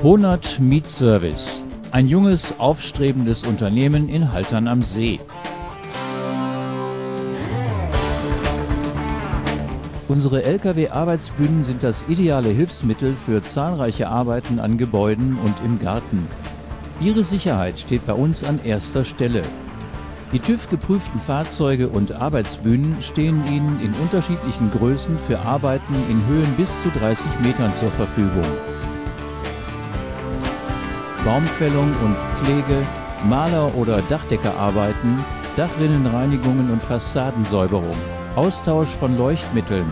Honert Meat Service. Ein junges, aufstrebendes Unternehmen in Haltern am See. Unsere Lkw-Arbeitsbühnen sind das ideale Hilfsmittel für zahlreiche Arbeiten an Gebäuden und im Garten. Ihre Sicherheit steht bei uns an erster Stelle. Die TÜV-geprüften Fahrzeuge und Arbeitsbühnen stehen Ihnen in unterschiedlichen Größen für Arbeiten in Höhen bis zu 30 Metern zur Verfügung. Baumfällung und Pflege, Maler- oder Dachdeckerarbeiten, Dachrinnenreinigungen und Fassadensäuberung, Austausch von Leuchtmitteln,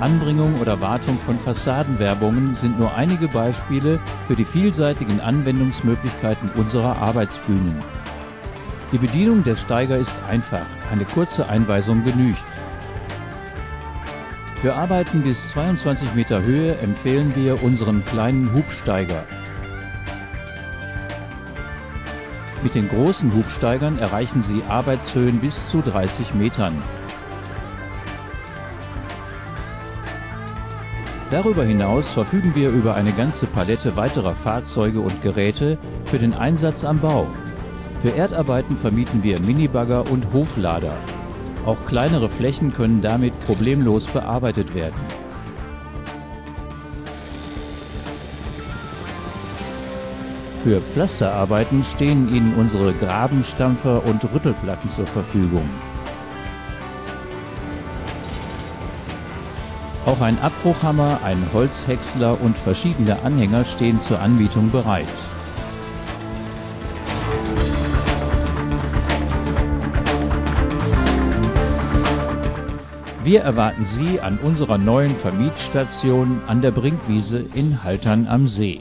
Anbringung oder Wartung von Fassadenwerbungen sind nur einige Beispiele für die vielseitigen Anwendungsmöglichkeiten unserer Arbeitsbühnen. Die Bedienung der Steiger ist einfach, eine kurze Einweisung genügt. Für Arbeiten bis 22 Meter Höhe empfehlen wir unseren kleinen Hubsteiger. Mit den großen Hubsteigern erreichen Sie Arbeitshöhen bis zu 30 Metern. Darüber hinaus verfügen wir über eine ganze Palette weiterer Fahrzeuge und Geräte für den Einsatz am Bau. Für Erdarbeiten vermieten wir Minibagger und Hoflader. Auch kleinere Flächen können damit problemlos bearbeitet werden. Für Pflasterarbeiten stehen Ihnen unsere Grabenstampfer und Rüttelplatten zur Verfügung. Auch ein Abbruchhammer, ein Holzhäcksler und verschiedene Anhänger stehen zur Anmietung bereit. Wir erwarten Sie an unserer neuen Vermietstation an der Brinkwiese in Haltern am See.